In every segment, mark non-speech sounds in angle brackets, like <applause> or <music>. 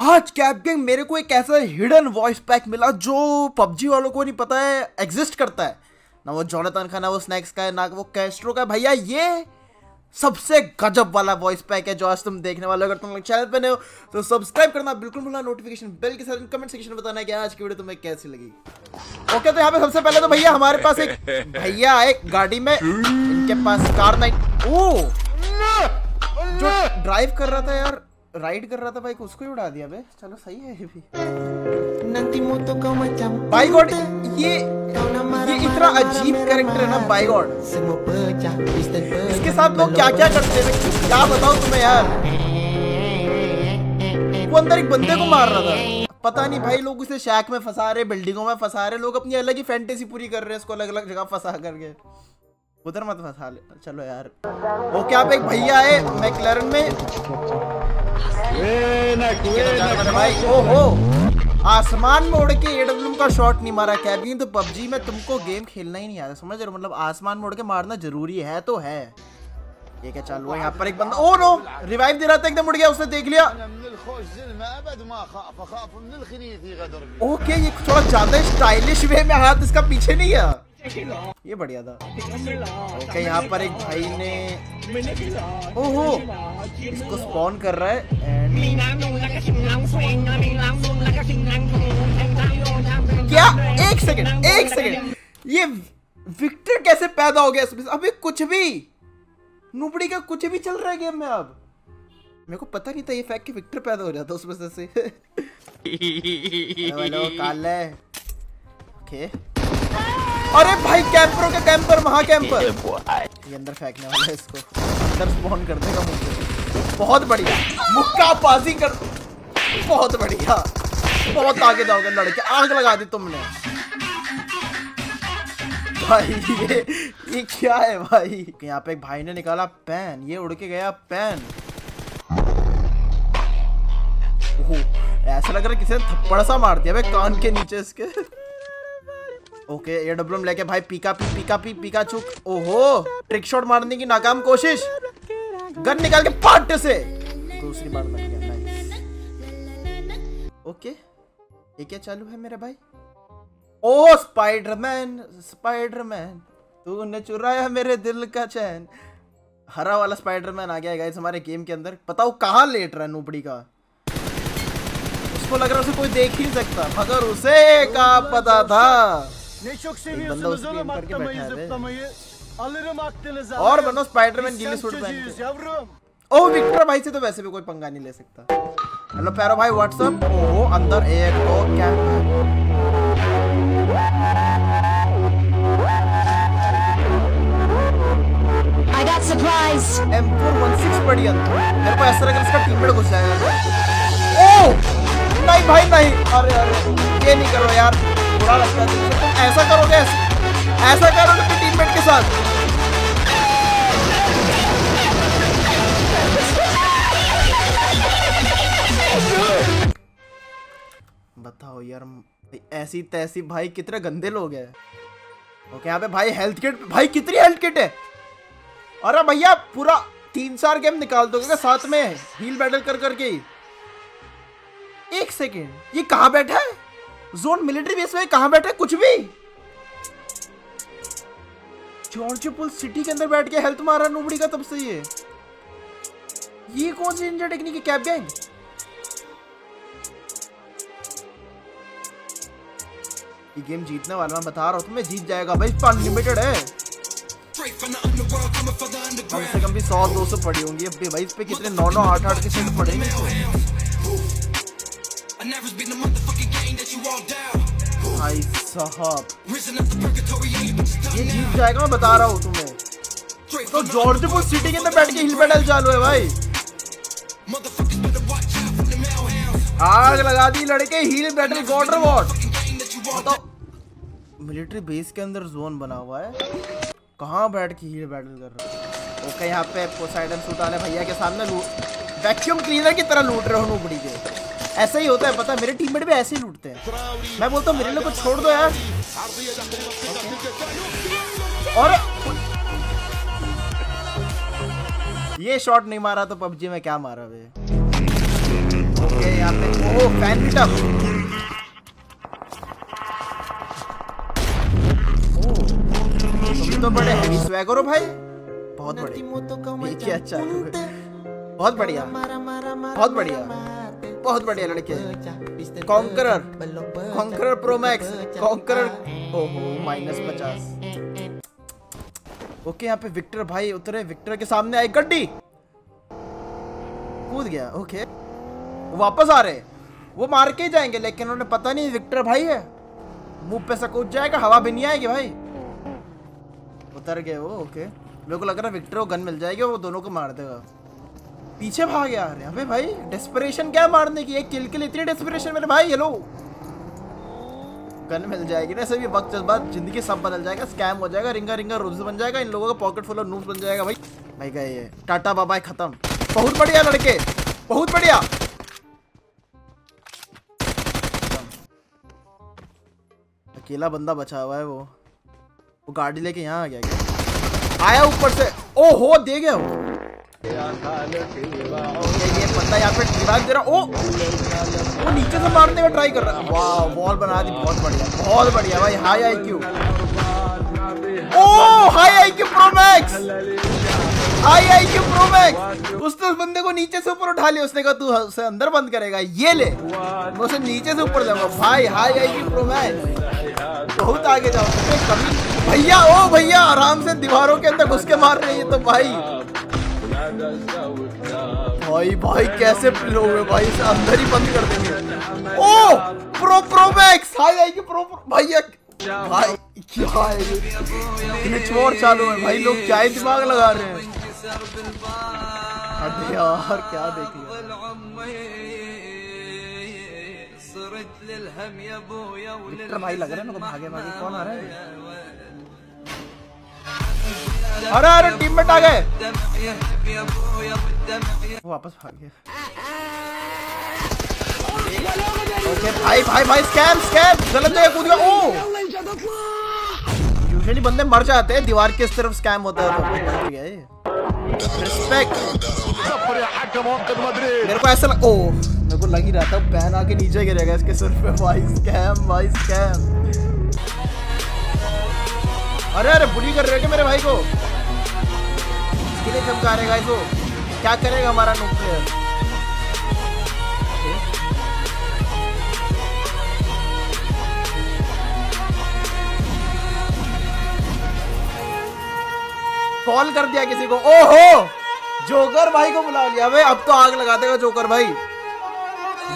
आज cap gang मेरे को एक ऐसा हिडन वॉइस पैक मिला जो पबजी वालों को नहीं पता है एग्जिस्ट करता है। ना वो जॉनथन का ना वो स्नैक्स का है ना वो कैस्ट्रो का। भैया ये सबसे गजब वाला वॉइस पैक है जो आज तुम देखने वाले अगर तुम लोग चैनल पे नए हो तो सब्सक्राइब करना बिल्कुल भूलना नोटिफिकेशन बेल के साथ कमेंट सेक्शन में बताना कि आज की वीडियो तुम्हें कैसी लगी। ओके तो यहाँ पे सबसे पहले तो भैया हमारे पास एक <laughs> भैया आए गाड़ी में। इनके पास कार नाइट ओ! <laughs> जो ड्राइव कर रहा था यार। राइड कर रहा था बाइक उसको ही उड़ा दिया बे चलो सही है ये भी। बाई गॉड ये ये इतना अजीब कैरेक्टर है ना बाई गॉड इसके साथ लोग क्या क्या करते हैं क्या बताऊँ तुम्हें यार? वो अंदर एक बंदे को मार रहा था। पता नहीं भाई लोग उसे शैक में फंसा रहे बिल्डिंगों में फंसा रहे लोग अपनी अलग ही फैंटेसी पूरी कर रहे हैं इसको अलग अलग जगह फंसा करके। उधर मत फंसा ले। चलो यार। ओके आप एक भैया है मैकलरन में। आसमान में उड़ के एडब्ल्यू का शॉट नहीं मारा कैबिन। तो पबजी में तुमको गेम खेलना ही नहीं आता समझ रहे मतलब आसमान में उड़ के मारना ज़रूरी है तो है। ये क्या चालू है? यहाँ पर एक बंदा ओ नो! रिवाइव दे रहा था एकदम उड़ गया उसने देख लिया। ओके ये थोड़ा ज़्यादा स्टाइलिश वे में हाथ इसका पीछे नहीं है। ये बढ़िया था। ओके यहाँ पर एक भाई ने ओहो इसको स्पॉन कर रहा है क्या? एक सेकंड एक सेकंड ये विक्टर कैसे पैदा हो गया इसमें अभी कुछ भी। नुबड़ी का कुछ भी चल रहा है गेम में अब। मेरे को पता नहीं था ये फैक्ट कि विक्टर पैदा हो जाता उसमें से से। <laughs> हेलो काले ओके अरे भाई कैंपरों के कैंपर वहाँ कैंपर ये अंदर फेंकने वाला है इसको। अंदर स्पॉन कर देगा मुझे। बहुत बढ़िया। मुक्का पासी कर बहुत बढ़िया। बहुत आगे जाओगे लड़के। आग लगा दी तुमने। भाई ये ये क्या है भाई? यहाँ पे एक भाई ने निकाला पेन। ये उड़ के गया पेन। ओहो, ऐसा लग रहा है किसी ने थप्पड़ सा मार दिया भाई कान के नीचे इसके। ओके, ये डब्लू लेके भाई पीका पी पीका पी पीका चुक ओहो ट्रिक शॉट मारने की नाकाम कोशिश। गन निकाल के पाट से। दूसरी बार लग गया नाइस ओके, ये क्या चालू है मेरे भाई? ओ स्पाइडरमैन स्पाइडरमैन तूने चुराया मेरे दिल का चैन। हरा वाला स्पाइडरमैन आ गया है गाइस हमारे गेम के अंदर। बताओ कहाँ लेट रहा है नूपड़ी का? उसको लग रहा है उसे कोई देख ही सकता, मगर उसे का पता था। Ne çok seviyorsunuz oğlum? atlamayı zıplamayı. Alırım aklınızı और. बनो स्पाइडरमैन गीली सूट पहन çocuğuyuz के yavrum. ओ विक्टर भाई से तो वैसे भी कोई पंगा नहीं ले सकता हेलो पैरो भाई व्हाट्सअप ओहो अंदर एक दो camp I got supplies. M four one six पड़ी अंदर मेरे को ऐसा लगा इसका टीममेट घुस जाएगा ओ नहीं भाई नहीं अरे अरे ये नहीं करो यार बुरा लगता है ऐसा करोगे ऐसा? करोगे अपने टीममेट के साथ? बताओ यार ऐसी तैसी भाई कितने गंदे लोग हैं। ओके, यहाँ पे भाई हेल्थ किट भाई कितनी हेल्थ किट है? अरे भैया, पूरा तीन चार गेम निकाल दोगे क्या साथ में? हील बैटल कर करके एक सेकेंड ये कहाँ बैठा है? जोन मिलिट्री बेस में कहाँ बैठा कुछ भी। जॉर्जपुल सिटी के अंदर बैठ के हेल्थ मारा नूबड़ी का तब से ये। ये कौन सी इंजर टेक्निक है? कैब गैंग ये गेम जीतने वाला मैं बता रहा हूँ, तुम्हें जीत जाएगा भाई अनलिमिटेड है। कम से कम भी सौ, दो सौ पड़ी होंगी अब भाई, इस पे कितने नौ नौ, आठ आठ के सेट पड़ेंगे भाई साहब। ये जीत जाएगा मैं बता रहा हूँ तुम्हें। तो जॉर्जपुर सिटी के अंदर बैठ के हिल बैटल चालू है भाई। आग लगा दी लड़के हिल वॉट बताओ मिलिट्री बेस के अंदर जोन बना हुआ है? कहाँ बैठ के हील बैटल कर रहा है? ओके यहाँ पे पोसाइडन सूट वाले भैया के सामने वैक्यूम क्लीनर की तरह लूट रहे हो नूबड़ी के। ऐसा ही होता है पता है मेरे टीममेट भी ऐसे ही लूटते हैं। मैं बोलता हूँ मेरे लोग को छोड़ दो यार। और ये शॉट नहीं मारा तो पबजी में क्या मारा वे? ओके यहाँ पे ओह फ़ैन भी टफ तो बड़े हैवी स्वैगर हो भाई। बहुत बढ़िया। क्या अच्छा बहुत बढ़िया। बहुत बढ़िया. बहुत बढ़िया लड़के pecah, conqueror pro max conqueror ओहो माइनस पचास। ओके यहाँ पे विक्टर भाई उतरे। विक्टर के सामने आई गड्डी। कूद गया ओके। वापस आ रहे। वो मार के ही जाएँगे लेकिन उन्होंने पता नहीं विक्टर भाई है। मुँह पे से कूद जाएगा हवा भी नहीं आएगी भाई। उतर गए वो ओके। मेरे को लग रहा है विक्टर को गन मिल जाएगी वो दोनों को मार देगा। पीछे भाग हैं अबे भाई डेस्परेशन क्या मारने की? एक किल के लिए इतनी डेस्परेशन मेरे भाई हेलो गन मिल जाएगी ना सभी, वक्त बाद ज़िंदगी सब बदल जाएगा स्कैम हो जाएगा रिंगा रिंगा रूल्स बन जाएगा, इन लोगों का पॉकेट फुल ऑफ़ नूब्स बन जाएगा भाई। भाई गए ये। टाटा बाबा खत्म। बहुत बढ़िया लड़के, बहुत बढ़िया। अकेला बंदा बचा हुआ है वो। वो गाड़ी लेके यहाँ आ गया क्या? आया ऊपर से। ओ हो दे गया वो। ये बंदा यहाँ पे रिवाइव दे रहा ओ! वो नीचे से मारने का ट्राई कर रहा है। वाह वॉल बना दी बहुत बढ़िया बहुत बढ़िया भाई हाई आईक्यू ओ high IQ pro max high IQ pro max उसने उस बंदे को नीचे से ऊपर उठा लिया उसने कहा तू उसे अंदर बंद करेगा ये ले। मैं उसे नीचे से ऊपर जाऊँगा भाई हाई आईक्यू प्रो मैक्स बहुत आगे कभी भैया ओ भैया आराम से दीवारों के अंदर घुस के मार रहे हैं ये तो भाई। भाई भाई, कैसे लोग हैं भाई? इसे अंदर ही बंद कर देंगे। ओ प्रो प्रो मैक्स हाई आएगी प्रो प्रो भैया भाई क्या है ग्लिच वॉर चालू है। भाई, लोग क्या दिमाग लगा रहे हैं? अरे यार, क्या देख लिया? भाई लग रहा है मेरे को भागे भागे कौन आ रहा है? अरे अरे टीममेट आ गए। वापस भाग गया। ओके, भाई भाई भाई स्कैम स्कैम गलत जगह कूद गया। ओ यूजुअली बंदे मर जाते हैं, दीवार के इस तरफ़ स्कैम होता है तो रिस्पेक्ट मेरे को ऐसा लग ओ मेरे को लग ही रहा था पैन आके नीचे गिरेगा इसके सिर पे। भाई स्कैम भाई स्कैम अरे अरे बुली कर रहे हो मेरे भाई को? कितने चमका रहेगा इसको क्या करेगा हमारा प्लेयर कॉल कर दिया किसी को। ओहो! जोकर भाई को बुला लिया भाई। अब तो आग लगा देगा जोकर भाई।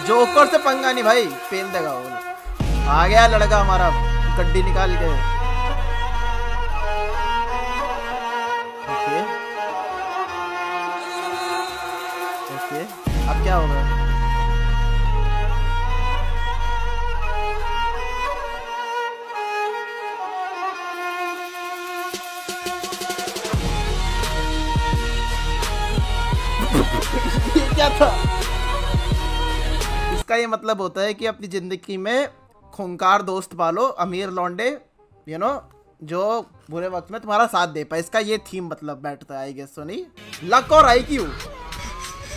जोकर से पंगा नहीं भाई। पेल देगा वो। आ गया लड़का हमारा। गड्डी निकाल के। क्या क्या था? इसका ये मतलब होता है कि अपनी ज़िंदगी में खूंखार दोस्त पालो, अमीर लौंडे यू नो जो बुरे वक्त में तुम्हारा साथ दे पाए। इसका ये थीम मतलब बैठता है आई गेस सोनी लक और आई क्यू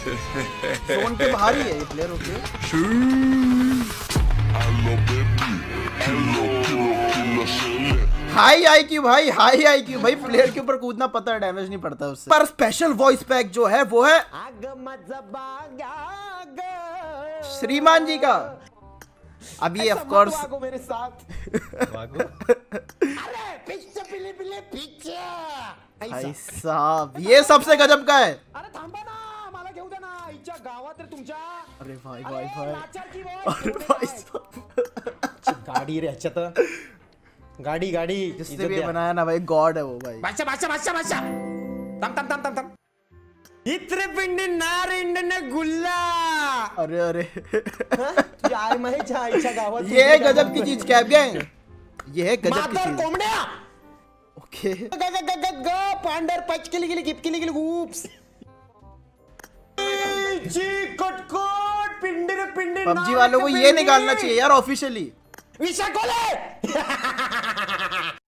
जोन के बाहर ही है ये player okay high I Q भाई हाई आई क्यू भाई प्लेयर के ऊपर कूदना पता है डैमेज नहीं पड़ता उससे। पर स्पेशल वॉइस पैक जो है वो है श्रीमान जी का। अभी ऑफ़ कोर्स मेरे साथ। भाई साहब ये सबसे गजब का है। अरे थांबा ना। मला ना इच्छा गावात रे तुमच्या. अरे भाई भाई भाई. अरे भाई गाडी रे ह्याच्यात. गाडी गाडी. जिसने भी बनाया ना भाई गॉड है वो भाई. बादशा बादशा बादशा बादशा थांब थांब थांब थांब थांब. इत्रे पिंडी नार इंडने गुल्ला. अरे अरे. तुझी आई माहिती आईच्या गावात ये गजब की चीज़ कैब गैंग ये है गजब की मादर चीज़. कोंबड्या. ओके. ग ग ग ग पांढर पच केली गेली गिप केली गेली उप्स. पबजी वालों को ये निकालना चाहिए यार ऑफिशियली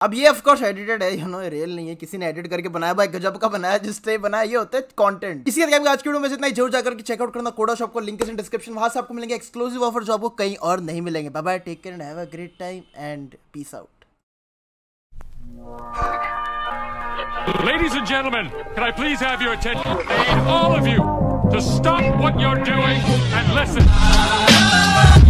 अब ये ऑफ़ कोर्स एडिटेड है यू नो रियल नहीं है किसी ने एडिट करके बनाया भाई गजब का बनाया जिस टाइप बनाया ये होता है कंटेंट इसी के आज की वीडियो में जितना ज़रूर जाकर के चेकआउट करना कोडा शॉप को लिंक है डिस्क्रिप्शन वहाँ से आपको मिलेंगे एक्सक्लूसिव ऑफ़र जो आपको कहीं और नहीं मिलेंगे। Bye bye take care and have a great time and peace out Ladies and gentlemen, can I please have your attention? All of you! To stop what you're doing and listen.